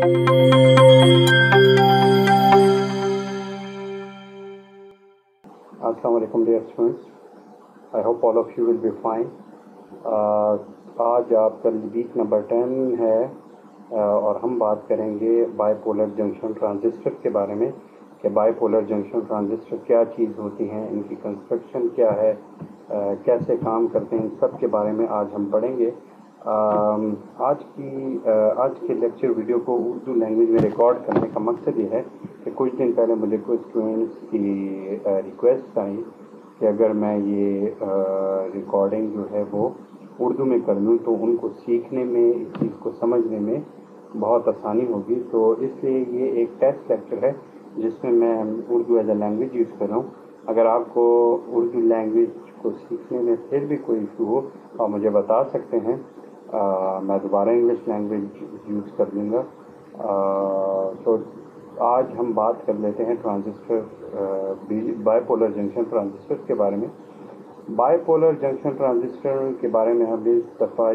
Assalamualaikum dear students. I hope all of you will be fine. Uh, आज आपका week number ten है uh, और हम बात करेंगे बाईपोलर जंक्शन ट्रांजिस्टर के बारे में कि बाईपोलर जंक्शन ट्रांजिस्टर क्या चीज़ होती हैं इनकी कंस्ट्रक्शन क्या है uh, कैसे काम करते हैं इन सब के बारे में आज हम पढ़ेंगे आज की uh, आज के लेक्चर वीडियो को उर्दू लैंग्वेज में रिकॉर्ड करने का मकसद ये है कि कुछ दिन पहले मुझे कुछ स्टूडेंट्स की रिक्वेस्ट आई कि अगर मैं ये रिकॉर्डिंग जो है वो उर्दू में कर लूँ तो उनको सीखने में इस चीज़ को समझने में बहुत आसानी होगी। तो इसलिए ये एक टेस्ट लेक्चर है जिसमें मैं Urdu as a language use कर रहा हूँ। अगर आपको उर्दू लैंग्वेज को सीखने में फिर भी कोई इशू हो आप मुझे बता सकते हैं। मैं दोबारा इंग्लिश लैंग्वेज यूज़ कर दूँगा। तो आज हम बात कर लेते हैं ट्रांजिस्टर बायपोलर जंक्शन ट्रांजिस्टर के बारे में। बायपोलर जंक्शन ट्रांजिस्टर के बारे में हम इस दफ़ा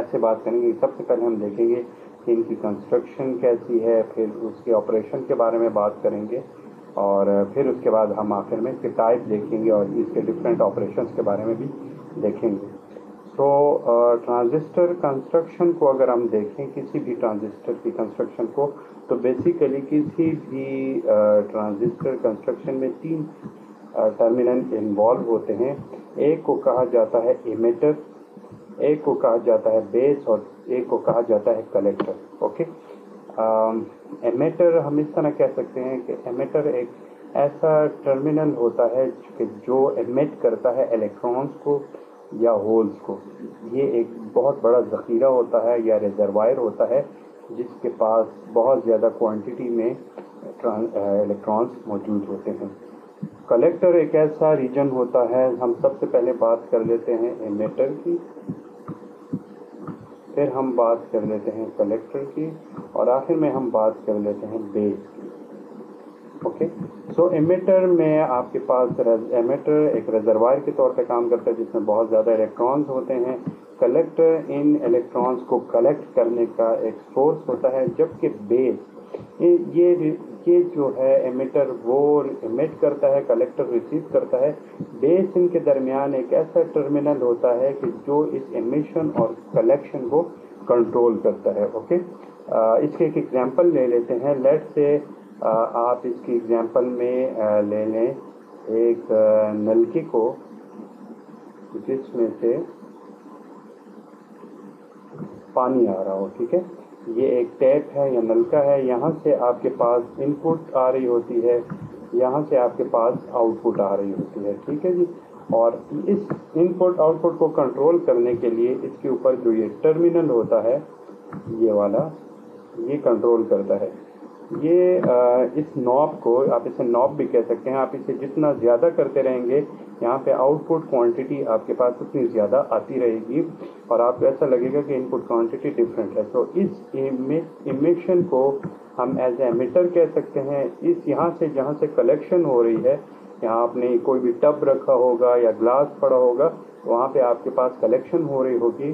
ऐसे बात करेंगे सबसे पहले हम देखेंगे कि इनकी कंस्ट्रक्शन कैसी है, फिर उसके ऑपरेशन के बारे में बात करेंगे और फिर उसके बाद हम आखिर में इसके टाइप देखेंगे और इसके डिफरेंट ऑपरेशंस के बारे में भी देखेंगे। तो ट्रांजिस्टर कंस्ट्रक्शन को अगर हम देखें, किसी भी ट्रांजिस्टर की कंस्ट्रक्शन को तो बेसिकली किसी भी ट्रांजिस्टर कंस्ट्रक्शन में तीन टर्मिनल इन्वॉल्व होते हैं। एक को कहा जाता है इमेटर एक को कहा जाता है बेस और एक को कहा जाता है कलेक्टर ओके एमेटर हम इस तरह कह सकते हैं कि एमेटर एक ऐसा टर्मिनल होता है कि जो एमिट करता है इलेक्ट्रॉन्स को। या होल्स को। ये एक बहुत बड़ा ज़ख़ीरा होता है या रिजर्वायर होता है, जिसके पास बहुत ज़्यादा क्वांटिटी में इलेक्ट्रॉन्स मौजूद होते हैं। कलेक्टर एक ऐसा रीजन होता है, हम सबसे पहले बात कर लेते हैं एमेटर की। फिर हम बात कर लेते हैं कलेक्टर की, और आखिर में हम बात कर लेते हैं बेस ओके सो एमिटर में आपके पास एमिटर एक रिजर्वायर के तौर पे काम करता है जिसमें बहुत ज़्यादा इलेक्ट्रॉन्स होते हैं। कलेक्टर इन इलेक्ट्रॉन्स को कलेक्ट करने का एक सोर्स होता है जबकि बेस ये ये जो है एमिटर वो एमिट करता है कलेक्टर रिसीव करता है। बेस इनके दरमियान एक ऐसा टर्मिनल होता है कि जो इस एमिशन और कलेक्शन को कंट्रोल करता है ओके आ, इसके एक एग्जांपल ले लेते हैं। लेट से आप इसकी एग्जांपल में ले लें एक नलकी को, जिसमें से पानी आ रहा हो, ठीक है? ये एक टैप है, या नलका है, यहाँ से आपके पास इनपुट आ रही होती है, यहाँ से आपके पास आउटपुट आ रही होती है, ठीक है जी? और इस इनपुट आउटपुट को कंट्रोल करने के लिए इसके ऊपर जो ये टर्मिनल होता है, ये वाला, ये कंट्रोल करता है। ये इस नॉब को आप इसे नॉब भी कह सकते हैं। आप इसे जितना ज़्यादा करते रहेंगे, यहाँ पे आउटपुट क्वांटिटी आपके पास उतनी ज़्यादा आती रहेगी और आपको ऐसा लगेगा कि इनपुट क्वांटिटी डिफरेंट है। तो इस इमिशन को हम एज एमिटर कह सकते हैं। इस यहाँ से जहाँ से कलेक्शन हो रही है, यहाँ आपने कोई भी टब रखा होगा या ग्लास पड़ा होगा, वहाँ पे आपके पास कलेक्शन हो रही होगी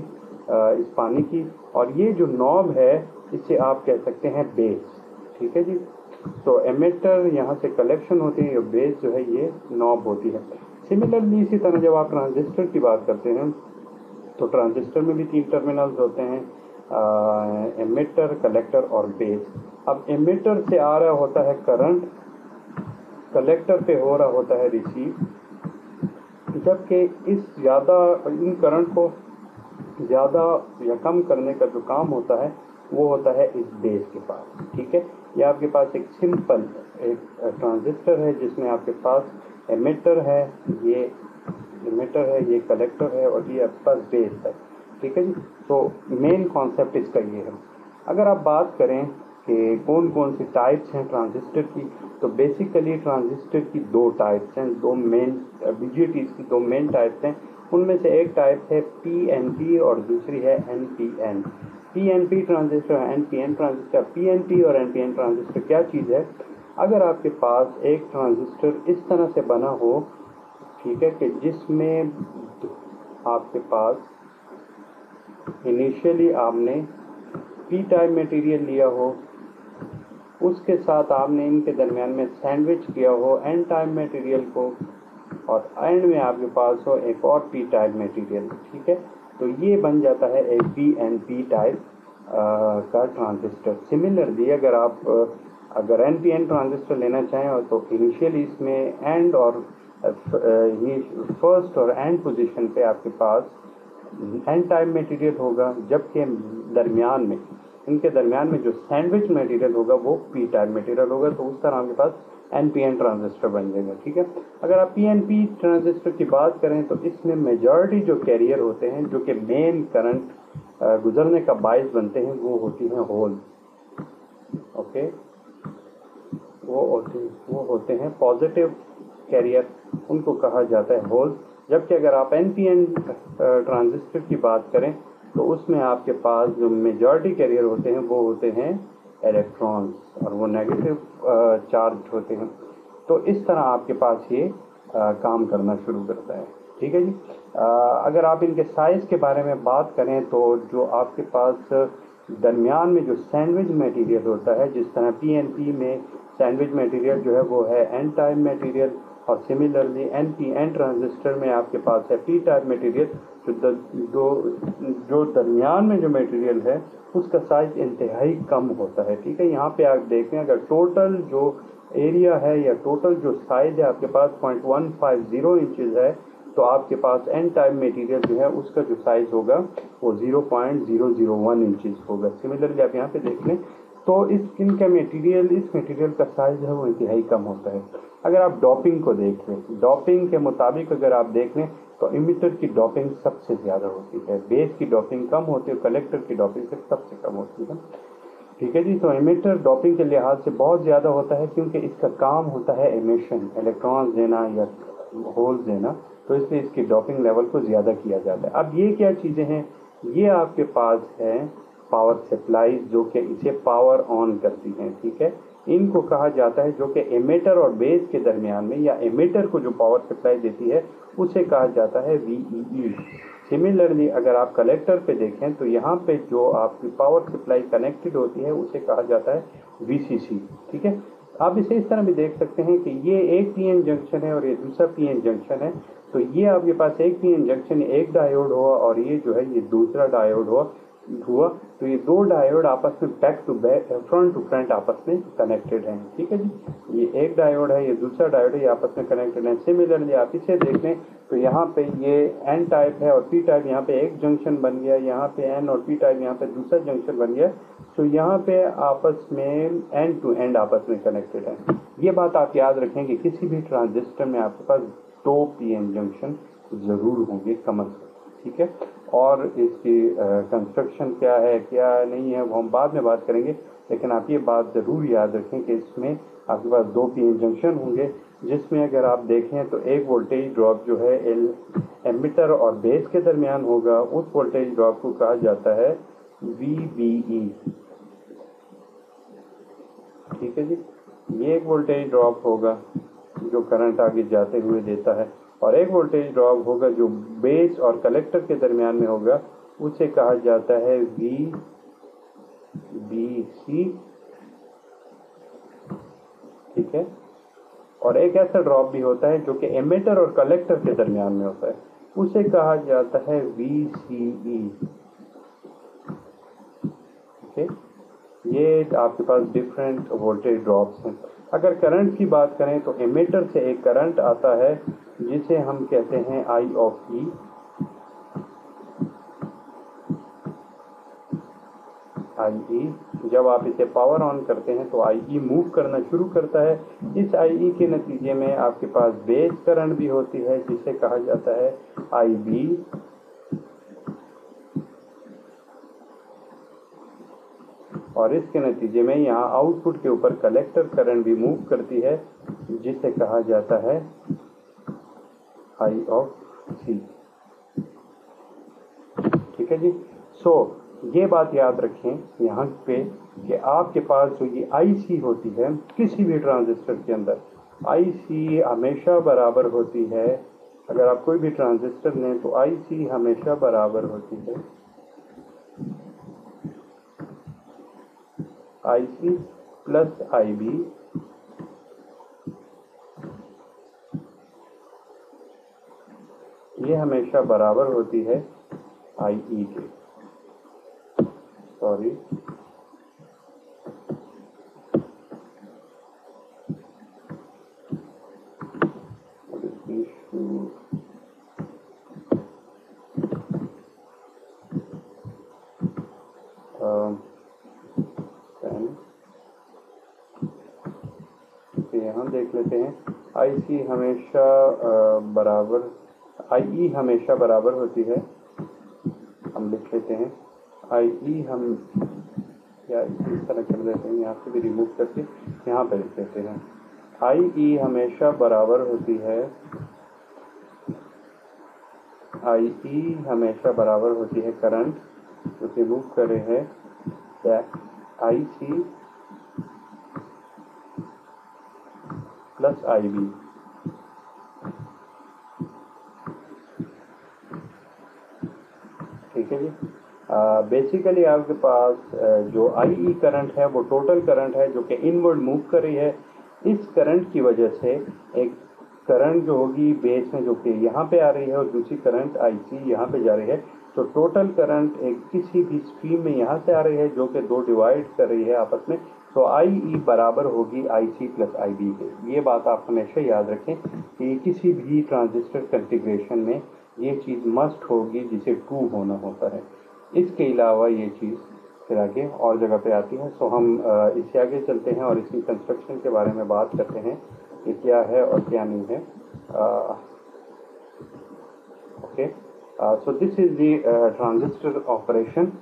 इस पानी की। और ये जो नॉब है, इसे आप कह सकते हैं बेस ठीक है जी। तो एमिटर यहाँ से कलेक्शन होती है और बेस जो है, ये नॉब होती है। सिमिलरली इसी तरह जब आप ट्रांजिस्टर की बात करते हैं तो ट्रांजिस्टर में भी तीन टर्मिनल्स होते हैं एमिटर कलेक्टर और बेस अब एमिटर से आ रहा होता है करंट कलेक्टर पे हो रहा होता है रिसीव जबकि इस ज़्यादा, इन करंट को ज़्यादा या कम करने का जो काम होता है वो होता है इस बेस के पास, ठीक है? ये आपके पास एक सिंपल एक ट्रांजिस्टर है, जिसमें आपके पास एमिटर है, ये एमिटर है, ये कलेक्टर है और ये आपके पास बेस है, ठीक है जी? तो मेन कॉन्सेप्ट इसका ये है। अगर आप बात करें कि कौन कौन सी टाइप्स हैं ट्रांजिस्टर की तो बेसिकली ट्रांजिस्टर की दो टाइप्स हैं, दो मेन बीजेटीज की दो मेन टाइप्स हैं। उनमें से एक टाइप है पी एन और दूसरी है N P N P N P transistor N P N transistor P N P और एन पी एन ट्रांजिस्टर क्या चीज़ है? अगर आपके पास एक ट्रांजिस्टर इस तरह से बना हो, ठीक है, कि जिसमें आपके पास इनिशियली आपने पी टाइप मटेरियल लिया हो, उसके साथ आपने इनके दरमियान में सैंडविच किया हो एन टाइप मटेरियल को, और एंड में आपके पास हो एक और पी टाइप मटेरियल ठीक है? तो ये बन जाता है एक पी एन पी टाइप का ट्रांजिस्टर सिमिलरली अगर आप, अगर एन पी एन ट्रांजिस्टर लेना चाहें तो इनिशियली इसमें एंड और फ़र्स्ट और एंड पोजीशन पे आपके पास एन टाइप मटेरियल होगा, जबकि दरमियान में, इनके दरमियान में जो सैंडविच मटेरियल होगा, वो पी टाइप मटेरियल होगा तो उस तरह आपके पास एन पी एन ट्रांजिस्टर बन जाएगा, ठीक है? अगर आप पी एन पी ट्रांजिस्टर की बात करें तो इसमें मेजॉरिटी जो कैरियर होते हैं, जो कि मेन करंट गुजरने का बायस बनते हैं, वो होती हैं होल ओके वो होते वो होते हैं पॉजिटिव कैरियर उनको कहा जाता है होल जबकि अगर आप एन पी एन ट्रांजिस्टर की बात करें तो उसमें आपके पास जो मेजॉरिटी कैरियर होते हैं, वो होते हैं इलेक्ट्रॉन्स और वो नेगेटिव चार्ज होते हैं। तो इस तरह आपके पास ये आ, काम करना शुरू करता है। ठीक है जी? आ, अगर आप इनके साइज़ के बारे में बात करें तो जो आपके पास दरमियान में जो सैंडविच मटेरियल होता है जिस तरह पी एन पी में सैंडविच मटेरियल जो है वो है एन टाइप मटेरियल और similarly N P N transistor में आपके पास है पी टाइप मटेरियल जो जो जो दरमियान में जो मटेरियल है, उसका साइज़ इंतहाई कम होता है, ठीक है? यहाँ पे आप देखें, अगर टोटल जो एरिया है या टोटल जो साइज़ है, आपके पास point one five zero inches है तो आपके पास एन टाइप मटेरियल जो है, उसका जो साइज़ होगा, वो zero point zero zero one inches होगा। सिमिलरली आप यहाँ पे देख लें तो इस स्किन का मटेरियल इस मटेरियल का साइज़ है, वो इंतहाई कम होता है। अगर आप डॉपिंग को देख लें डॉपिंग के मुताबिक अगर आप देख लें तो इमिटर की डॉपिंग सबसे ज़्यादा होती है। बेस की डॉपिंग कम होती है कलेक्टर की डॉपिंग से सबसे कम होती है। ठीक है जी तो इमिटर डॉपिंग के लिहाज से बहुत ज़्यादा होता है क्योंकि इसका काम होता है एमिशन इलेक्ट्रॉन्स देना या होल्स देना। तो इसलिए इसकी डॉपिंग लेवल को ज़्यादा किया जाता है। अब ये क्या चीज़ें हैं? ये आपके पास है पावर सप्लाई जो कि इसे पावर ऑन करती हैं। ठीक है? इनको कहा जाता है जो कि एमेटर और बेस के दरमियान में या एमेटर को जो पावर सप्लाई देती है, उसे कहा जाता है वीईई सिमिलरली अगर आप कलेक्टर पे देखें तो यहाँ पे जो आपकी पावर सप्लाई कनेक्टेड होती है, उसे कहा जाता है वीसीसी ठीक है? आप इसे इस तरह भी देख सकते हैं कि ये एक पीएन जंक्शन है और ये दूसरा पीएन जंक्शन है। तो ये आपके पास एक पीएन जंक्शन एक डायोड हुआ और ये जो है, ये दूसरा डायोड हुआ। हुआ तो ये दो डायोड आपस में back to back front to front आपस में कनेक्टेड हैं, ठीक है जी? ये एक डायोड है, ये दूसरा डायोड है, ये आपस में कनेक्टेड है सिमिलरली आप इसे देख लें तो यहाँ पे ये एन टाइप है और पी टाइप यहाँ पे एक जंक्शन बन गया, यहाँ पे एन और पी टाइप यहाँ पे दूसरा जंक्शन बन गया तो यहाँ पे आपस में एंड टू एंड आपस में कनेक्टेड है। ये बात आप याद रखें कि किसी भी ट्रांजिस्टर में आपके पास दो पी एन जंक्शन ज़रूर होंगे कम अज़ कम ठीक है? और इसकी कंस्ट्रक्शन क्या है, क्या नहीं है, वो हम बाद में बात करेंगे। लेकिन आप ये बात ज़रूर याद रखें कि इसमें आपके पास दो पी जंक्शन होंगे, जिसमें अगर आप देखें तो एक वोल्टेज ड्रॉप जो है एल एमिटर और बेस के दरमियान होगा। उस वोल्टेज ड्रॉप को कहा जाता है वी बी ई ठीक है जी? ये एक वोल्टेज ड्रॉप होगा, जो करंट आगे जाते हुए देता है। और एक वोल्टेज ड्रॉप होगा जो बेस और कलेक्टर के दरमियान में होगा, उसे कहा जाता है वी बी सी ठीक है? और एक ऐसा ड्रॉप भी होता है जो कि एमेटर और कलेक्टर के दरमियान में होता है। उसे कहा जाता है वी सी ई ठीक ये आपके पास डिफरेंट वोल्टेज ड्रॉप्स हैं। अगर करंट की बात करें तो एमेटर से एक करंट आता है जिसे हम कहते हैं आई ऑफ़ ई आई ई जब आप इसे पावर ऑन करते हैं तो आई ई मूव करना शुरू करता है। इस आई ई के नतीजे में आपके पास बेस करंट भी होती है, जिसे कहा जाता है आई बी और इसके नतीजे में यहाँ आउटपुट के ऊपर कलेक्टर करंट भी मूव करती है, जिसे कहा जाता है आई ऑफ़ सी ठीक है जी? सो so, ये बात याद रखें यहाँ पे कि आपके पास जो ये आई सी होती है किसी भी ट्रांजिस्टर के अंदर आई सी हमेशा बराबर होती है। अगर आप कोई भी ट्रांजिस्टर लें तो आई सी हमेशा बराबर होती है। I C plus I B ये हमेशा बराबर होती है आई ई के। सॉरी यहाँ देख लेते हैं। आई सी हमेशा बराबर आई ई e हमेशा बराबर होती है। हम लिख लेते हैं। आई ई e हम या इस तरह कर देते हैं, यहाँ से भी रिमूव करके यहाँ पर लिख लेते हैं। आई ई e हमेशा बराबर होती है। आई ई हमेशा बराबर होती है करंट जो रिमूव करे है। I C plus I B ठीक है जी। बेसिकली आपके पास uh, जो आई ई करंट है वो टोटल करंट है जो कि इनवर्ड मूव कर रही है। इस करंट की वजह से एक करंट जो होगी बेस में जो कि यहाँ पे आ रही है और दूसरी करंट आई सी यहाँ पे जा रही है। तो टोटल करंट एक किसी भी स्ट्रीम में यहाँ से आ रही है जो कि दो डिवाइड कर रही है आपस में। तो आई ई बराबर होगी आई सी प्लस आई बी के। ये बात आप हमेशा याद रखें कि किसी भी ट्रांजिस्टर कंफिग्रेशन में ये चीज़ मस्ट होगी जिसे टू होना होता है। इसके अलावा ये चीज़ फिर आगे और जगह पे आती है। सो हम इससे आगे चलते हैं और इसकी कंस्ट्रक्शन के बारे में बात करते हैं कि क्या है और क्या नहीं है। Okay so this is the transistor operation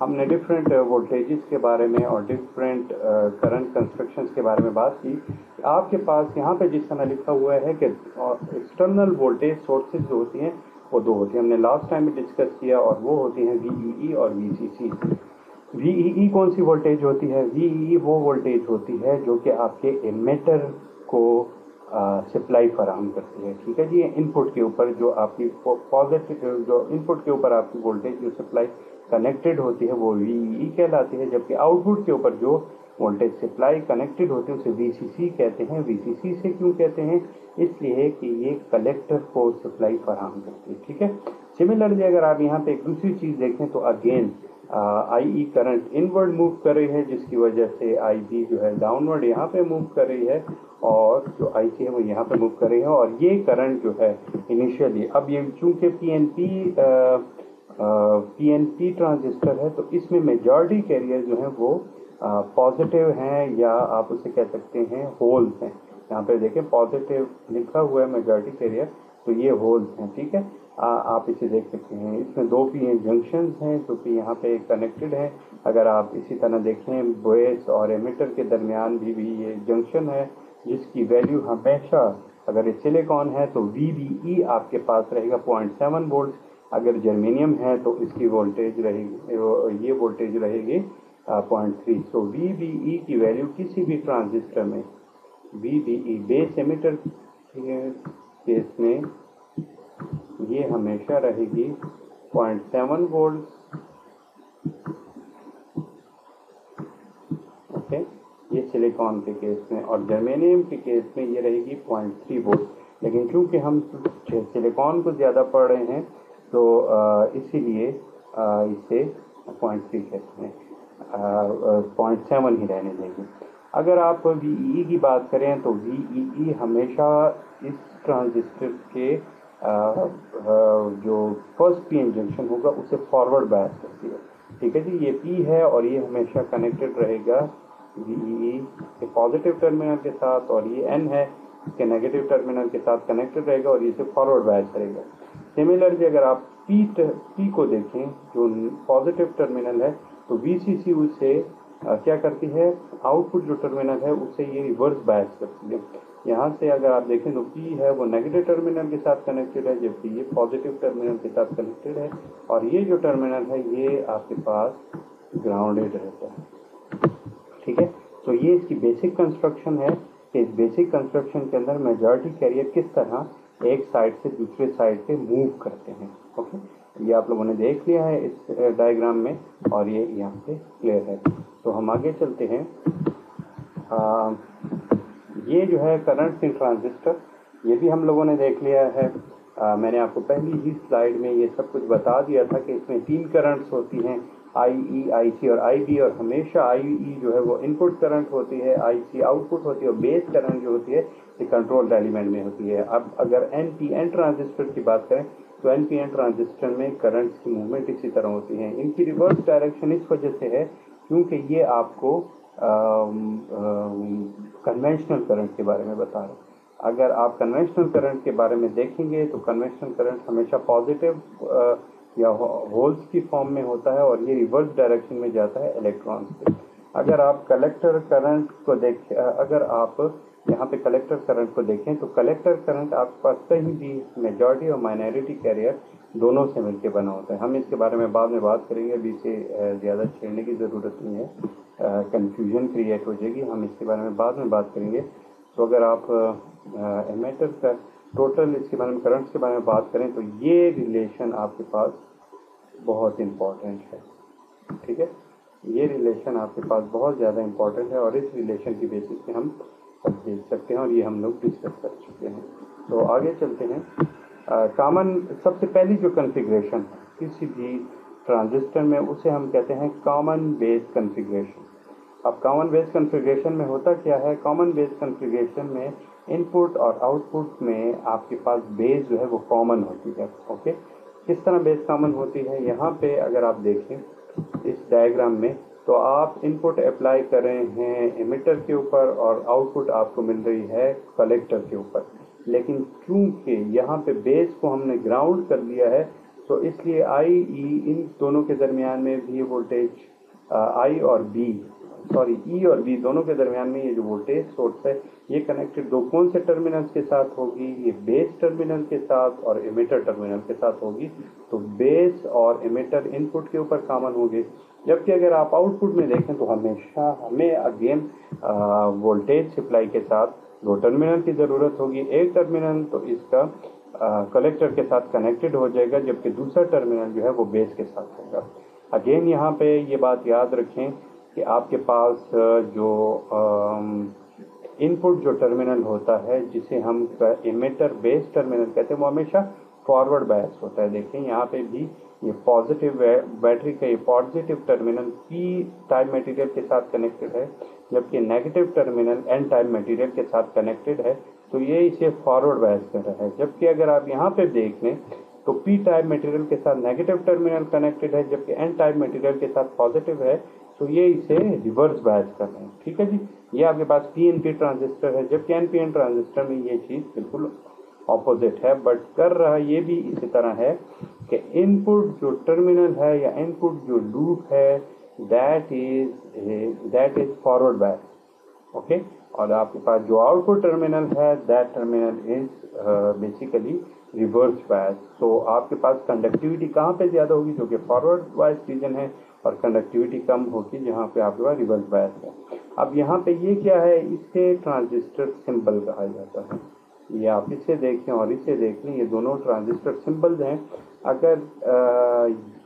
हमने डिफरेंट वोल्टेजेस के बारे में और डिफरेंट करंट कंस्ट्रक्शन के बारे में बात की। आपके पास यहाँ पे जिस तरह लिखा हुआ है कि एक्सटर्नल वोल्टेज सोर्सेज जो होती हैं वो दो होती हैं। हमने लास्ट टाइम भी डिस्कस किया और वो होती हैं वी e और वी वी कौन सी वोल्टेज होती है? वी e वो वोल्टेज होती है जो कि आपके एमेटर को सप्लाई फराहम करती है। ठीक है जी? इनपुट के ऊपर जो आपकी पॉजिटिव जो इनपुट के ऊपर आपकी वोल्टेज जो सप्लाई कनेक्टेड होती है वो वी e कहलाती है, जबकि आउटपुट के ऊपर जो वोल्टेज सप्लाई कनेक्टेड होती है, उसे वीसीसी कहते हैं। वीसीसी से क्यों कहते हैं? इसलिए कि ये कलेक्टर को सप्लाई फराहम करती है, ठीक है? सिमिलरली अगर आप यहाँ पे एक दूसरी चीज़ देखें तो again I E current inward move कर रही है, जिसकी वजह से आई बी जो है डाउनवर्ड यहाँ पे मूव कर रही है, और जो आई सी है वो यहाँ पे मूव कर रही है, और ये करंट जो है इनिशियली अब ये चूँकि P N P P N P transistor है तो इसमें मेजॉरिटी कैरियर जो है वो पॉजिटिव हैं या आप उसे कह सकते हैं होल्स हैं। यहाँ पे देखें पॉजिटिव लिखा हुआ है मेजॉरिटी कैरियर तो ये होल्स हैं ठीक है? आ, आप इसे देख सकते हैं। इसमें दो पी एन जंक्शन हैं जो कि यहाँ पे कनेक्टेड हैं। अगर आप इसी तरह देखें बोएस और एमिटर के दरमियान भी, भी ये जंक्शन है जिसकी वैल्यू हमेशा अगर ये सिलिकॉन है तो वी बी ई आपके पास रहेगा पॉइंट सेवन वोल्ट अगर जर्मेनियम है तो इसकी वोल्टेज रहेगी ये वोल्टेज रहेगी point three so V B E की वैल्यू किसी भी ट्रांजिस्टर में V B E base emitter case में, ये हमेशा रहेगी पॉइंट सेवन वोल्ट ओके ये सिलिकॉन के केस में और जर्मेनियम के केस में ये रहेगी पॉइंट थ्री वोल्ट लेकिन चूँकि हम सिलिकॉन को ज़्यादा पढ़ रहे हैं तो इसीलिए इसे पॉइंट थ्री कहते हैं। पॉइंट सेवन ही रहने देंगे। अगर आप वी ई e की बात करें तो वी ई ई हमेशा इस ट्रांजिस्टर के आ, आ, जो फ़र्स्ट पी एन जंक्शन होगा उसे फॉरवर्ड बायस करती है। ठीक है जी? ये पी है और ये हमेशा कनेक्टेड रहेगा वी ई e के पॉजिटिव टर्मिनल के साथ और ये एन है इसके नेगेटिव टर्मिनल के साथ कनेक्टेड रहेगा और ये इसे फॉरवर्ड बायस करेगा। सिमिलरली अगर आप पी पी को देखें जो पॉजिटिव टर्मिनल है तो वी सी सी उसे क्या करती है? आउटपुट जो टर्मिनल है, उससे ये रिवर्स बायस करती है। यहाँ से अगर आप देखें तो पी है, वो नेगेटिव टर्मिनल के साथ कनेक्टेड है, जबकि ये पॉजिटिव टर्मिनल के साथ कनेक्टेड है। और ये जो टर्मिनल है, ये आपके पास ग्राउंडेड रहता है। ठीक है? तो ये इसकी बेसिक कंस्ट्रक्शन है। कि इस बेसिक कंस्ट्रक्शन के अंदर मेजॉरिटी कैरियर किस तरह एक साइड से दूसरे साइड पे मूव करते हैं। ओके ये आप लोगों ने देख लिया है इस डायग्राम में। और ये यहाँ पे क्लियर है। तो हम आगे चलते हैं। आ, ये जो है करंट इन ट्रांजिस्टर ये भी हम लोगों ने देख लिया है। आ, मैंने आपको पहली ही स्लाइड में ये सब कुछ बता दिया था कि इसमें तीन करंट्स होती हैं आई ई आई सी और आई बी और हमेशा आई ई जो है वो इनपुट करंट होती है आई सी आउटपुट होती है और बेस करंट जो होती है ये कंट्रोल एलिमेंट में होती है। अब अगर एन पी एन ट्रांजिस्टर की बात करें तो एन पी ट्रांजिस्टर में करंट की मूवमेंट इसी तरह होती है। इनकी रिवर्स डायरेक्शन इस वजह से है क्योंकि ये आपको कन्वेंशनल करंट के बारे में बता रहे हैं। अगर आप कन्वेंशनल करंट के बारे में देखेंगे तो कन्वेंशनल करंट हमेशा पॉजिटिव या होल्स की फॉर्म में होता है और ये रिवर्स डायरेक्शन में जाता है इलेक्ट्रॉन्स से अगर आप कलेक्टर करंट को देख अगर आप यहाँ पे कलेक्टर करंट को देखें तो कलेक्टर करंट आपके पास कहीं भी मेजॉरिटी और माइनॉरिटी कैरियर दोनों से मिलकर बना होता है। हम इसके बारे में बाद में बात करेंगे, अभी इसे ज़्यादा छेड़ने की ज़रूरत नहीं है। कंफ्यूजन क्रिएट हो जाएगी, हम इसके बारे में बाद में बात करेंगे। तो अगर आप एमेटर का टोटल इसके बारे में करंट्स के बारे में बात करें तो ये रिलेशन आपके पास बहुत इम्पोर्टेंट है। ठीक है? ये रिलेशन आपके पास बहुत ज़्यादा इंपॉर्टेंट है और इस रिलेशन की बेसिस पे हम सब देख सकते हैं और ये हम लोग डिस्कस कर चुके हैं। तो आगे चलते हैं। कॉमन सबसे पहली जो कन्फिग्रेशन है, किसी भी ट्रांजिस्टर में, उसे हम कहते हैं कॉमन बेस कन्फिग्रेशन अब कॉमन बेस कन्फिग्रेशन में होता क्या है? कॉमन बेस कन्फिग्रेशन में इनपुट और आउटपुट में आपके पास बेस जो है वो कॉमन होती है ओके किस तरह बेस कॉमन होती है? यहाँ पे अगर आप देखें, इस डायग्राम में तो आप इनपुट अप्लाई कर रहे हैं एमिटर के ऊपर और आउटपुट आपको मिल रही है कलेक्टर के ऊपर। लेकिन चूँकि यहाँ पे बेस को हमने ग्राउंड कर दिया है तो इसलिए आई ई इन दोनों के दरमियान में भी वोल्टेज आई और बी सॉरी ई और बी दोनों के दरमियान में ये जो वोल्टेज सोर्स है, ये कनेक्टेड दो कौन से टर्मिनल्स के साथ होगी? ये बेस टर्मिनल के साथ और एमिटर टर्मिनल के साथ होगी। तो बेस और एमिटर इनपुट के ऊपर कॉमन होंगे। जबकि अगर आप आउटपुट में देखें तो हमेशा हमें अगेन वोल्टेज सप्लाई के साथ दो टर्मिनल की ज़रूरत होगी। एक टर्मिनल तो इसका कलेक्टर के साथ कनेक्टेड हो जाएगा, जबकि दूसरा टर्मिनल जो है वो बेस के साथ होगा। अगेन, यहाँ पे ये बात याद रखें कि आपके पास जो इनपुट जो टर्मिनल होता है, जिसे हम इमेटर बेस टर्मिनल कहते हैं, वो हमेशा फॉरवर्ड बायस होता है। देखें, यहाँ पे भी ये पॉजिटिव है। बैटरी का ये positive terminal P type material के साथ कनेक्टेड है, जबकि negative terminal N type material के साथ कनेक्टेड है। तो ये इसे फॉरवर्ड बायस कर रहा है। जबकि अगर आप यहाँ पे देख लें तो पी टाइप मटेरियल के साथ नेगेटिव टर्मिनल कनेक्टेड है, जबकि एन टाइप मटेरियल के साथ पॉजिटिव है। तो ये इसे रिवर्स बायस कर रहे हैं। ठीक है जी? ये आपके पास पी एन पी ट्रांजिस्टर है, जबकि एन पी एन ट्रांजिस्टर में ये चीज़ बिल्कुल ऑपोजिट है बट कर रहा ये भी इसी तरह है। कि इनपुट जो टर्मिनल है या इनपुट जो लूप है that is that is forward bias okay और आपके पास जो आउटपुट टर्मिनल है that terminal is basically reverse bias तो आपके पास कंडक्टिविटी कहाँ पे ज़्यादा होगी? जो कि फॉरवर्ड बायस रीजन है, और कंडक्टिविटी कम होगी जहाँ पे आपके पास रिवर्स बायस है। अब यहाँ पे ये क्या है? इसे ट्रांजिस्टर सिंबल कहा जाता है। ये आप इसे देखें और इसे देख लें। ये दोनों ट्रांजिस्टर सिंबल्स हैं। अगर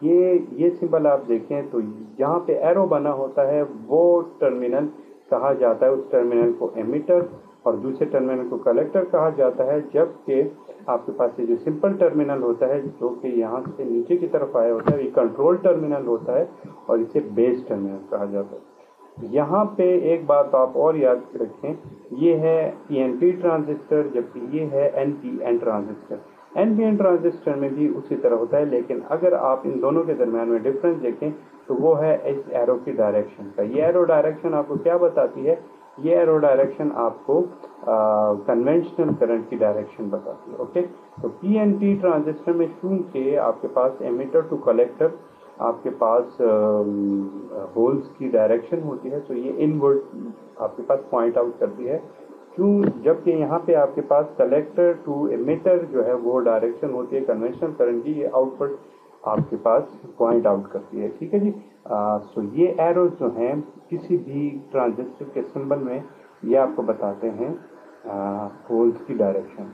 ये ये सिंबल आप देखें तो जहाँ पे एरो बना होता है, वो टर्मिनल कहा जाता है, उस टर्मिनल को एमिटर और दूसरे टर्मिनल को कलेक्टर कहा जाता है, जबकि आपके पास ये जो सिंपल टर्मिनल होता है, जो कि यहाँ से नीचे की तरफ़ आया होता है, ये कंट्रोल टर्मिनल होता है और इसे बेस टर्मिनल कहा जाता है। यहाँ पे एक बात आप और याद रखें, ये है पी ट्रांजिस्टर जबकि ये है N P N transistor N P N transistor में भी उसी तरह होता है, लेकिन अगर आप इन दोनों के दरमियान में डिफरेंस देखें तो वो है इस एरो की डायरेक्शन का। ये एरो डायरेक्शन आपको क्या बताती है? ये एरो डायरेक्शन आपको कन्वेंशनल करंट की डायरेक्शन बताती है ओके तो पी एन पी ट्रांजिस्टर में चूँकि आपके पास एमिटर टू कलेक्टर आपके पास होल्स की डायरेक्शन होती है तो ये इनवर्ड आपके पास पॉइंट आउट करती है। क्यों? जबकि यहाँ पे आपके पास कलेक्टर टू एमिटर जो है, वो डायरेक्शन होती है कन्वेंशनल करंट की ये आउटपुट आपके पास पॉइंट आउट करती है। ठीक है जी? सो ये एरोज जो हैं, किसी भी ट्रांजिस्टर के सिंबल में ये आपको बताते हैं होल्स की डायरेक्शन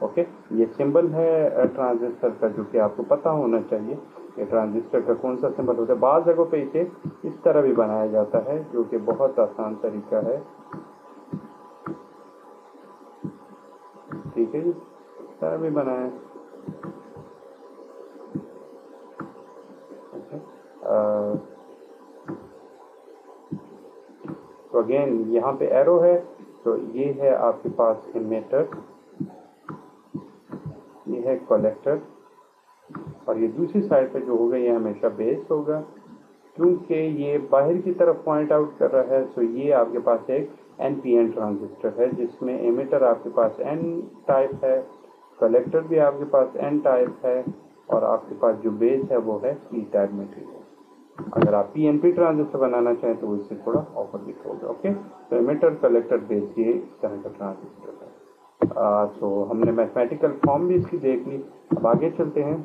ओके ये सिंबल है ट्रांजिस्टर का, जो कि आपको पता होना चाहिए कि ट्रांजिस्टर का कौन सा सिंबल होता है। बाज़ जगहों पे इसे इस तरह भी बनाया जाता है, जो कि बहुत आसान तरीका है। ठीक इस तरह भी बनाया तो अगेन यहाँ पे एरो है तो ये है आपके पास इमेटर ये है कलेक्टर और ये दूसरी साइड पे जो होगा ये हमेशा बेस होगा, क्योंकि ये बाहर की तरफ़ पॉइंट आउट कर रहा है तो ये आपके पास एक एन पी एन ट्रांजिस्टर है, जिसमें एमिटर आपके पास एन टाइप है कलेक्टर भी आपके पास एन टाइप है, और आपके पास जो बेस है वो है पी टाइप मटेरियल अगर आप पी एन पी ट्रांजिस्टर बनाना चाहें तो इससे थोड़ा ऑपोजिट होगा ओके तो एमिटर कलेक्टर बेस ये इस तरह का ट्रांजिस्टर है. सो हमने मैथमेटिकल फॉर्म भी इसकी देख ली. अब आगे चलते हैं.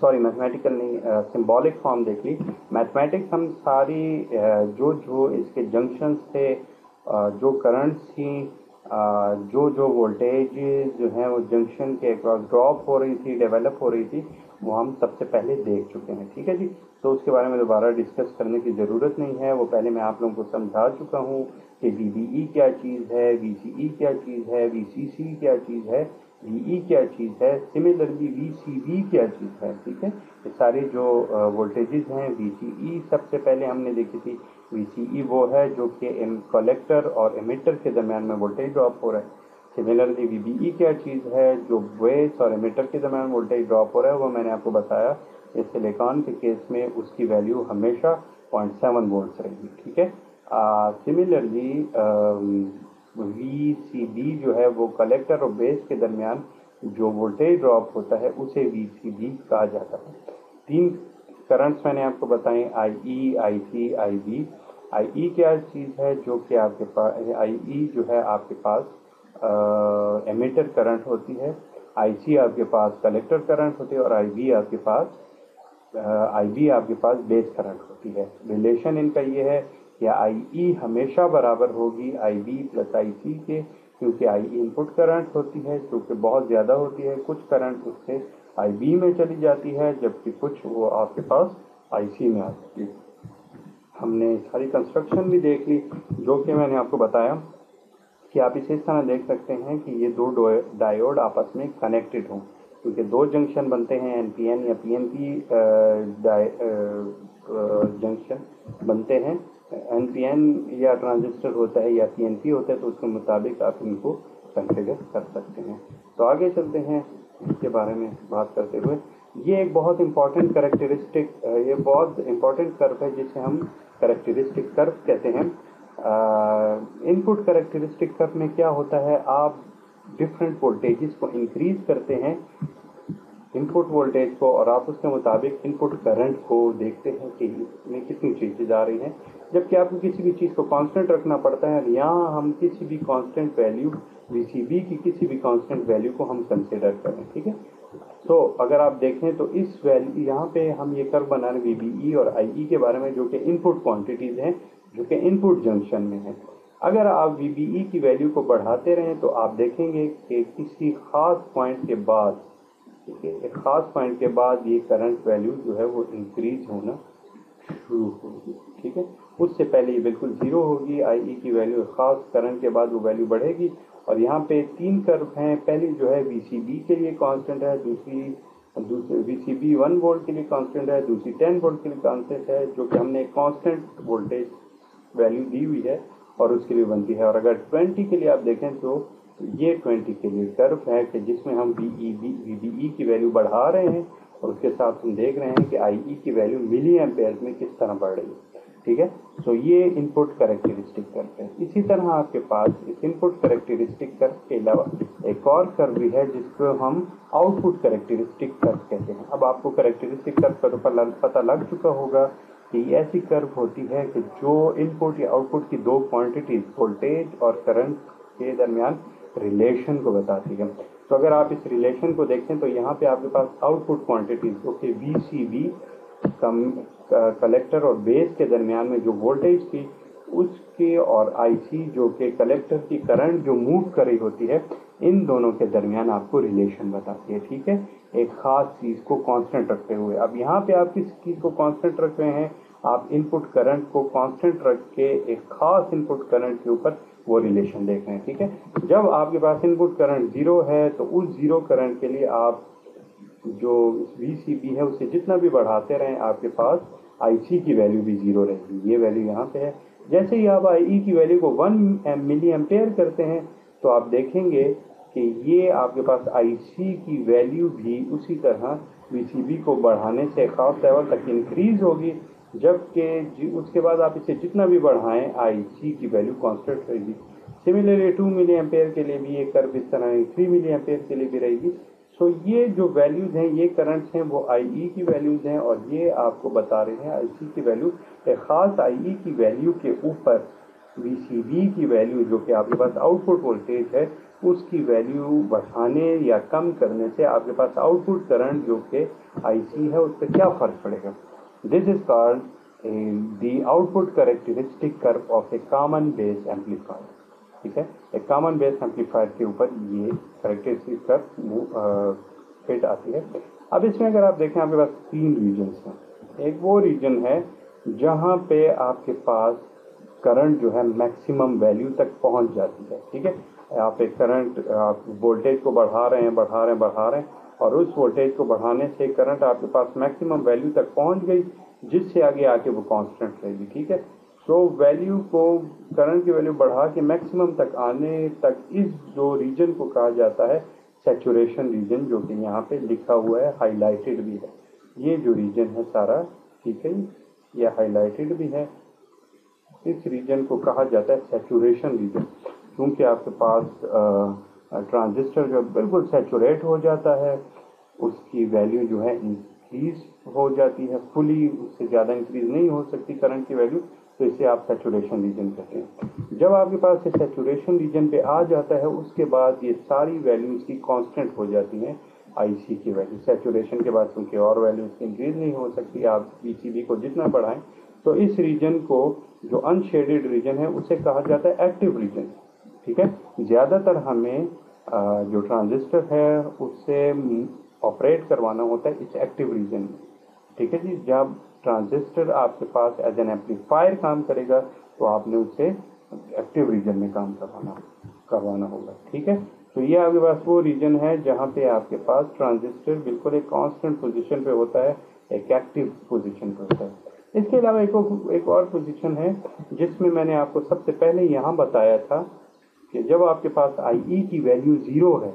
सॉरी मैथमेटिकल नहीं सिंबॉलिक फॉर्म देख ली. मैथमेटिक्स हम सारी जो जो इसके जंक्शंस थे जो करंट्स थी जो जो वोल्टेज जो हैं, वो जंक्शन के अक्रॉस ड्रॉप हो रही थी डेवलप हो रही थी, वो हम सबसे पहले देख चुके हैं, ठीक है जी? तो उसके बारे में दोबारा डिस्कस करने की ज़रूरत नहीं है, वो पहले मैं आप लोगों को समझा चुका हूँ कि वी क्या चीज़ है VCE क्या चीज़ है VCC क्या चीज़ है VE क्या चीज़ है सिमिलरली वी क्या चीज़ है, ठीक है? ये सारे जो वोल्टेजेस हैं VCE सबसे पहले हमने देखी थी VCE वो है जो कि इन कलेक्टर और एमिटर के दरमियान में वोल्टेज ड्रॉप हो रहा है। सिमिलरली वी बी ई क्या चीज़ है जो बेस और एमिटर के दरमियान वोल्टेज ड्रॉप हो रहा है, वो मैंने आपको बताया। इस सिलिकॉन के केस में उसकी वैल्यू हमेशा पॉइंट सेवन वोल्ट रहेगी, ठीक है? सिमिलरली वी सी बी जो है, वो कलेक्टर और बेस के दरमियान जो वोल्टेज ड्रॉप होता है, उसे वी सी बी कहा जाता है। तीन करंट्स मैंने आपको बताए आई ई आई सी आई बी आई ई क्या चीज़ है जो कि आपके पास आई ई जो है आपके पास एमिटर करंट होती है। आई सी आपके पास कलेक्टर करंट होती है और आई बी आपके पास आई बी आपके पास बेस करंट होती है। रिलेशन इनका ये है कि आई ई हमेशा बराबर होगी आई बी प्लस आई सी के, क्योंकि आई ई इनपुट करंट होती है, जो कि बहुत ज़्यादा होती है। कुछ करंट उससे आई बी में चली जाती है, जबकि कुछ वो आपके पास आई सी में आ जाती है। हमने सारी कंस्ट्रक्शन भी देख ली, जो कि मैंने आपको बताया कि आप इसे इस तरह देख सकते हैं कि ये दो डायोड आपस में कनेक्टेड हों। क्योंकि दो जंक्शन बनते हैं एन पी एन या पी एन पी जंक्शन बनते हैं। एन पी एन या ट्रांजिस्टर होता है या पी एन पी होता है तो उसके मुताबिक आप इनको कंसिडर कर सकते हैं। तो आगे चलते हैं। इसके बारे में बात करते हुए। ये एक बहुत इंपॉर्टेंट करेक्टरिस्टिक ये बहुत इंपॉर्टेंट कर्व है जिसे हम करेक्टरिस्टिक कर्व कहते हैं। इनपुट करेक्टरिस्टिक कर्व में क्या होता है? आप डिफरेंट वोल्टेजेस को इंक्रीज करते हैं इनपुट वोल्टेज को, और आप उसके मुताबिक इनपुट करंट को देखते हैं कि इसमें कितनी चीज़ें जा रही हैं। जबकि आपको किसी भी चीज़ को कांस्टेंट रखना पड़ता है यहाँ हम किसी भी कांस्टेंट वैल्यू वी की किसी भी कांस्टेंट वैल्यू को हम कंसिडर करें, ठीक है? तो अगर आप देखें तो इस वैल्यू यहाँ पे हम ये कर बना रहे वी बी और आई e के बारे में, जो कि इनपुट क्वांटिटीज़ हैं, जो कि इनपुट जंक्शन में है। अगर आप वीबीई की वैल्यू को बढ़ाते रहें तो आप देखेंगे कि किसी ख़ास पॉइंट के बाद, ठीक है, एक ख़ास पॉइंट के बाद ये करंट वैल्यू जो है वो इंक्रीज होना शुरू होगी, ठीक है? उससे पहले ये बिल्कुल ज़ीरो होगी आई ई की वैल्यू ख़ास करंट के बाद वो वैल्यू बढ़ेगी और यहाँ पे तीन कर्व हैं। पहली जो है वी बी के लिए कांस्टेंट है, दूसरी दूसरी वी वन वोल्ट के लिए कांस्टेंट है, दूसरी टेन वोल्ट के लिए कांस्टेंट है, जो कि हमने कांस्टेंट वोल्टेज वैल्यू दी हुई है और उसके लिए बनती है। और अगर ट्वेंटी के लिए आप देखें तो ये ट्वेंटी के लिए कर्व है कि जिसमें हम बी ई बी ई की वैल्यू बढ़ा रहे हैं और उसके साथ हम देख रहे हैं कि आई ई की वैल्यू मिली एम्पेयर में किस तरह बढ़ रही है। ठीक है? सो ये इनपुट करेक्टरिस्टिक कर्व है। इसी तरह आपके पास इस इनपुट करेक्टरिस्टिक कर्व के अलावा एक और कर्व भी है जिसको हम आउटपुट करेक्टरिस्टिक कर्व कहते हैं। अब आपको करेक्टरिस्टिक कर्व का तो पता लग चुका होगा कि ऐसी कर्व होती है कि जो इनपुट या आउटपुट की दो क्वांटिटीज वोल्टेज और करंट के दरमियान रिलेशन को बताती है। तो अगर आप इस रिलेशन को देखें तो यहाँ पे आपके पास आउटपुट क्वांटिटीज जो कि वी सी बी कलेक्टर और बेस के दरमियान में जो वोल्टेज थी उसके और आईसी जो कि कलेक्टर की करंट जो मूव कर रही होती है, इन दोनों के दरमियान आपको रिलेशन बताती है, ठीक है? एक ख़ास चीज़ को कांस्टेंट रखते हुए। अब यहाँ पे आप किस चीज़ को कांस्टेंट रख रहे हैं? आप इनपुट करंट को कांस्टेंट रख के एक ख़ास इनपुट करंट के ऊपर वो रिलेशन देख रहे हैं, ठीक है? जब आपके पास इनपुट करंट ज़ीरो है तो उस ज़ीरो करंट के लिए आप जो वी है, उसे जितना भी बढ़ाते रहें, आपके पास आईसी की वैल्यू भी ज़ीरो रहेगी। ये वैल्यू यहाँ पे है। जैसे ही आप आई की वैल्यू को वन मिली एम्पेयर करते हैं तो आप देखेंगे कि ये आपके पास आईसी की वैल्यू भी उसी तरह वीसीबी को बढ़ाने से खास लेवल तक इंक्रीज होगी, जबकि उसके बाद आप इसे जितना भी बढ़ाएँ आईसी की वैल्यू कांस्टेंट रहेगी। सिमिलरली टू मिली एम्पेयर के लिए भी ये कर्व इस तरह थ्री मिली एम्पेयर के लिए भी रहेगी। सो so, ये जो वैल्यूज़ हैं ये करंट्स हैं वो आई ई की वैल्यूज़ हैं और ये आपको बता रहे हैं आई सी की वैल्यू एक ख़ास आई ई की वैल्यू के ऊपर वी की वैल्यू जो कि आपके पास आउटपुट वोल्टेज है उसकी वैल्यू बढ़ाने या कम करने से आपके पास आउटपुट करंट जो कि आई सी है उस पर क्या फ़र्क पड़ेगा? This is called the output characteristic curve of a common base amplifier ठीक है? एक कॉमन बेस एम्पलीफायर के ऊपर ये करेक्टरिस्टिक कर्व फिट आती है। अब इसमें अगर आप देखें, आपके पास तीन रीजन्स हैं। एक वो रीजन है जहाँ पे आपके पास करंट जो है मैक्सिमम वैल्यू तक पहुँच जाती है, ठीक है? आप एक करंट आप वोल्टेज को बढ़ा रहे हैं, बढ़ा रहे हैं, बढ़ा रहे हैं और उस वोल्टेज को बढ़ाने से करंट आपके पास मैक्सिमम वैल्यू तक पहुँच गई, जिससे आगे आके वो कांस्टेंट रहेगी, ठीक है? सो वैल्यू को करंट की वैल्यू बढ़ा के मैक्सिमम तक आने तक इस जो रीजन को कहा जाता है सेचुरेशन रीजन जो कि यहाँ पे लिखा हुआ है हाईलाइटेड भी है। ये जो रीजन है सारा, ठीक है ये हाईलाइटेड भी है। इस रीजन को कहा जाता है सेचुरेशन रीजन क्योंकि आपके पास ट्रांजिस्टर जो बिल्कुल सेचुरेट हो जाता है। उसकी वैल्यू जो है इंक्रीज हो जाती है। फुली उससे ज़्यादा इंक्रीज नहीं हो सकती करंट की वैल्यू तो इसे आप सेचुरेशन रीजन कहते हैं। जब आपके पास ये सेचुरेशन रीजन पे आ जाता है, उसके बाद ये सारी वैल्यूज़ की कांस्टेंट हो जाती हैं आईसी की वैल्यू सेचुरेशन के बाद क्योंकि और वैल्यूज़ की इंक्रीज नहीं हो सकती। आप पीसीबी को जितना बढ़ाएँ तो इस रीजन को जो अनशेडेड रीजन है, उसे कहा जाता है एक्टिव रीजन ठीक है? ज़्यादातर हमें जो ट्रांजिस्टर है, उससे ऑपरेट करवाना होता है इस एक्टिव रीजन में। ठीक है जी? जब ट्रांजिस्टर आपके पास एज एन एम्पलीफायर काम करेगा तो आपने उसे एक्टिव रीजन में काम करवाना करवाना होगा, ठीक है? तो ये आपके पास वो रीजन है जहाँ पे आपके पास ट्रांजिस्टर बिल्कुल एक कांस्टेंट पोजीशन पे होता है, एक एक्टिव पोजीशन पे होता है। इसके अलावा एक एक और पोजीशन है जिसमें मैंने आपको सबसे पहले यहाँ बताया था कि जब आपके पास आई ई की वैल्यू ज़ीरो है,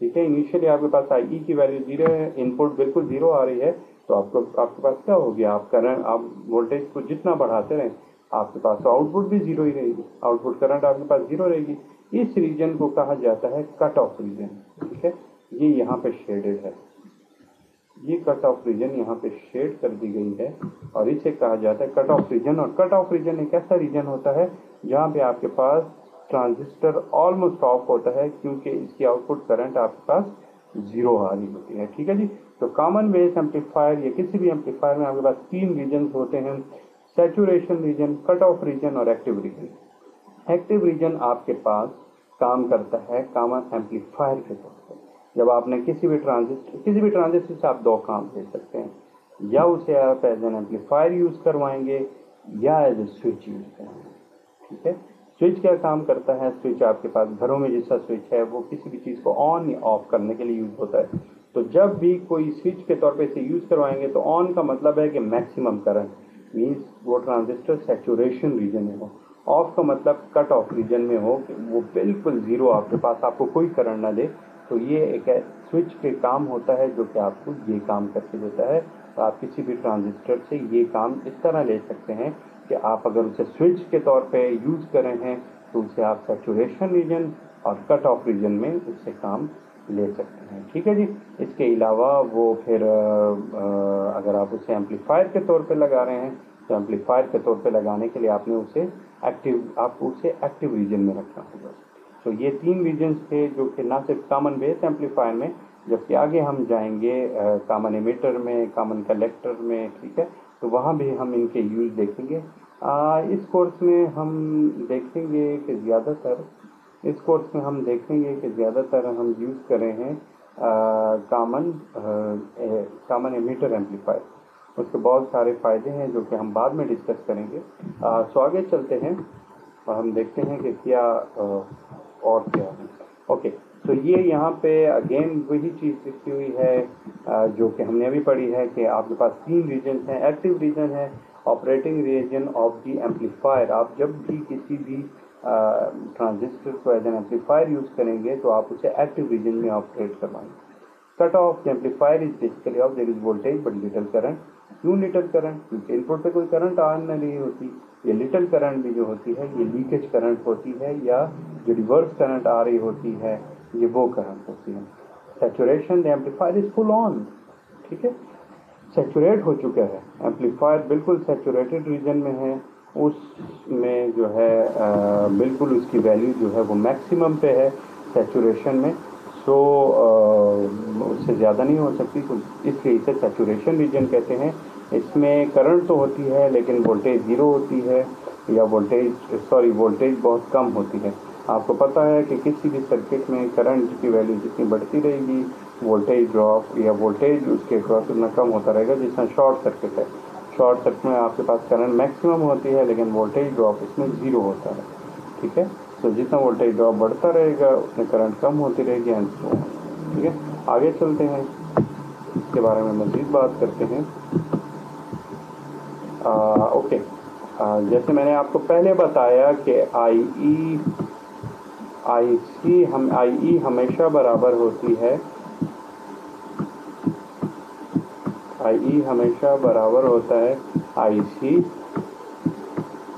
ठीक है? इनिशियली आपके पास आई ई की वैल्यू ज़ीरो है इनपुट बिल्कुल ज़ीरो आ रही है तो आपको, आपके पास क्या हो गया आप करंट आप वोल्टेज को जितना बढ़ाते रहें, आपके पास तो आउटपुट भी ज़ीरो ही रहेगी। आउटपुट करंट आपके पास ज़ीरो रहेगी। इस रीजन को कहा जाता है कट ऑफ़ रीजन ठीक है? ये यहाँ पे शेडेड है। ये कट ऑफ़ रीजन यहाँ पे शेड कर दी गई है और इसे कहा जाता है कट ऑफ़ रीजन और कट ऑफ़ रीजन एक ऐसा रीजन होता है जहाँ पे आपके पास ट्रांजिस्टर ऑलमोस्ट ऑफ़ होता है क्योंकि इसकी आउटपुट करंट आपके पास ज़ीरो आ रही होती है, ठीक है जी? तो कॉमन बेस एम्पलीफायर या किसी भी एम्पलीफायर में आपके पास तीन रीजन होते हैं saturation region cut off region और एक्टिव रीजन एक्टिव रीजन आपके पास काम करता है कॉमन एम्पलीफायर के तौर पर। जब आपने किसी भी ट्रांजिस्टर किसी भी ट्रांजिस्टर से आप दो काम ले सकते हैं। या उसे आप एज एन एम्पलीफायर यूज़ करवाएँगे, या एज ए स्विच यूज़ करवाएँगे। ठीक है? स्विच क्या काम करता है? स्विच आपके पास घरों में जैसा स्विच है, वो किसी भी चीज़ को ऑन या ऑफ़ करने के लिए यूज़ होता है। तो जब भी कोई स्विच के तौर पे इसे यूज़ करवाएँगे तो ऑन का मतलब है कि मैक्सिमम करंट मीन्स वो ट्रांजिस्टर सेचुरेशन रीजन में हो। ऑफ़ का मतलब कट ऑफ़ रीजन में हो, कि वो बिल्कुल ज़ीरो आपके पास, आपको कोई करंट ना दे। तो ये एक स्विच के काम होता है जो कि आपको ये काम करके देता है। तो आप किसी भी ट्रांजिस्टर से ये काम इस तरह ले सकते हैं कि आप अगर उसे स्विच के तौर पे यूज़ कर रहे हैं तो उसे आप सेचुरेशन रीजन और कट ऑफ़ रीजन में उससे काम ले सकते हैं। ठीक है जी? इसके अलावा वो फिर अगर आप उसे एम्पलीफायर के तौर पे लगा रहे हैं तो एम्पलीफायर के तौर पे लगाने के लिए आपने उसे एक्टिव आपको उसे एक्टिव रीजन में रखना होगा। तो ये तीन रीजन्स थे जो कि ना सिर्फ़ कामन बेस एम्पलीफायर में जबकि आगे हम जाएँगे कामन एमीटर में कामन कलेक्टर में ठीक है? तो वहाँ भी हम इनके यूज़ देखेंगे। आ, इस कोर्स में हम देखेंगे कि ज़्यादातर इस कोर्स में हम देखेंगे कि ज़्यादातर हम यूज़ कर हैं कामन कामन एमीटर एम्पलीफायर उसके बहुत सारे फ़ायदे हैं जो कि हम बाद में डिस्कस करेंगे। सो आगे चलते हैं और हम देखते हैं कि क्या आ, और क्या है। ओके तो ये यहाँ पे अगेन वही चीज़ लिखी हुई है आ, जो कि हमने अभी पढ़ी है कि आपके पास तीन रीजन हैं एक्टिव रीजन है operating region of the amplifier आप जब भी किसी भी ट्रांजिस्टर को एज एन एम्पलीफायर यूज़ करेंगे तो आप उसे एक्टिव रीजन में ऑपरेट करवाएँगे। Cut off amplifier is basically off there is voltage but little current क्यों लिटल करंट क्योंकि इनपुट पे कोई करंट आ नहीं होती। ये लिटल करंट भी जो होती है, ये लीकेज करंट होती है, या जो रिवर्स करंट आ रही होती है, ये वो करंट होती है। Saturation amplifier is full on ठीक है? सेचुरेट हो चुका है। एम्पलीफायर बिल्कुल सेचुरेटेड रीजन में है। उसमें जो है आ, बिल्कुल उसकी वैल्यू जो है वो मैक्सिमम पे है सेचुरेशन में। सो उससे ज़्यादा नहीं हो सकती तो इसलिए इसे सेचुरेशन रीजन कहते हैं। इसमें करंट तो होती है लेकिन वोल्टेज ज़ीरो होती है या वोल्टेज सॉरी वोल्टेज बहुत कम होती है। आपको पता है कि किसी भी सर्किट में करंट की वैल्यू जितनी बढ़ती रहेगी वोल्टेज ड्रॉप या वोल्टेज उसके क्रॉस उतना कम होता रहेगा जितना शॉर्ट सर्किट है। शॉर्ट सर्किट में आपके पास करंट मैक्सिमम होती है लेकिन वोल्टेज ड्रॉप इसमें ज़ीरो होता है ठीक है? तो जितना वोल्टेज ड्रॉप बढ़ता रहेगा उतनी करंट कम होती रहेगी एंड सो ठीक है? आगे चलते हैं। इसके बारे में मज़ीद बात करते हैं। आ, ओके आ, जैसे मैंने आपको पहले बताया कि आई ई आई सी हम आई ई हमेशा बराबर होती है आई ई हमेशा बराबर होता है I C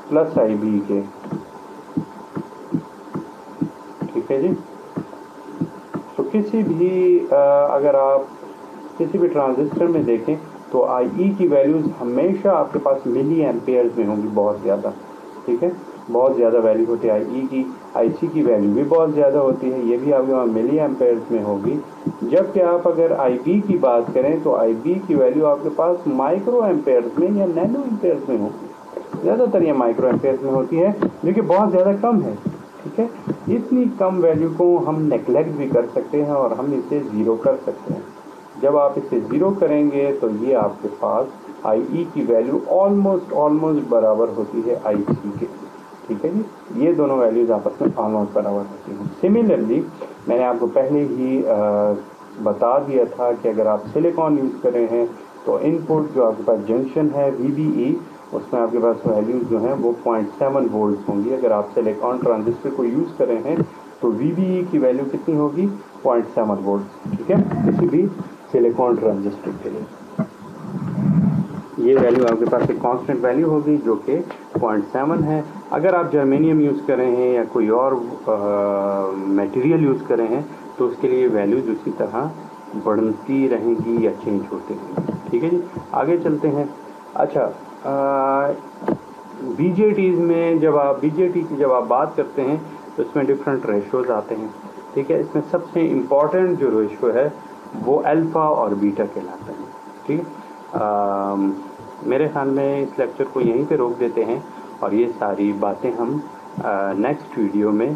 plus I B के। ठीक है जी? तो किसी भी आ, अगर आप किसी भी ट्रांजिस्टर में देखें तो आई ई की वैल्यूज़ हमेशा आपके पास मिली एम्पेयर्स में होंगी बहुत ज़्यादा। ठीक है? बहुत ज़्यादा वैल्यू होती है। आई ई की आई सी की वैल्यू भी बहुत ज़्यादा होती है। ये भी आपके वहाँ मिली एम्पेयर्स में होगी। जबकि आप अगर आई बी की बात करें तो आई बी की वैल्यू आपके पास माइक्रो एम्पेयर्स में या नैनो एम्पेयर्स में होगी। ज़्यादातर ये माइक्रो एम्पेयर्स में होती है, जो कि बहुत ज़्यादा कम है। ठीक है? इतनी कम वैल्यू को हम नेगलेक्ट भी कर सकते हैं और हम इसे ज़ीरो कर सकते हैं। जब आप इसे ज़ीरो करेंगे तो ये आपके पास आई ई की वैल्यू ऑलमोस्ट ऑलमोस्ट बराबर होती है आई सी के। ठीक है जी? ये दोनों वैल्यूज़ आपस में ऑलमोस्ट बराबर होती हैं सिमिलरली मैंने आपको पहले ही आ, बता दिया था कि अगर आप सिलिकॉन यूज़ कर रहे हैं तो इनपुट जो आपके पास जंक्शन है वी उसमें आपके पास वैल्यूज़ जो हैं वो पॉइंट सेवन वोल्ट होंगी। अगर आप सिलिकॉन ट्रांजिस्टर को यूज़ कर रहे हैं तो वी की वैल्यू कितनी होगी? पॉइंट सेवन वोल्ट ठीक है? किसी भी सिलिकॉन ट्रांजिस्टर के लिए। ये वैल्यू आपके पास एक कांस्टेंट वैल्यू होगी जो कि पॉइंट सेवन है। अगर आप जर्मेनियम यूज़ करें हैं या कोई और मटेरियल यूज़ करें हैं तो उसके लिए वैल्यूज़ उसी तरह बढ़ती रहेंगी या चेंज होते रहेंगी। ठीक है जी? आगे चलते हैं। अच्छा बीजेटीज़ में जब आप बीजेटी की जब आप बात करते हैं तो इसमें डिफरेंट रेशोज़ आते हैं। ठीक है? इसमें सबसे इंपॉर्टेंट जो रेशो है, वो अल्फ़ा और बीटा कहलाता है। ठीक है? मेरे ख्याल में इस लेक्चर को यहीं पे रोक देते हैं और ये सारी बातें हम नेक्स्ट वीडियो में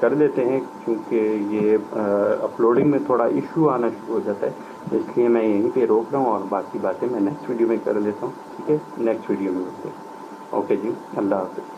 कर देते हैं क्योंकि ये अपलोडिंग में थोड़ा इशू आना शुरू हो जाता है। इसलिए मैं यहीं पे रोक रहा हूँ और बाकी बातें मैं नेक्स्ट वीडियो में कर लेता हूँ। ठीक है? नेक्स्ट वीडियो में मिलते हैं। ओके जी, अल्लाह हाफिज़।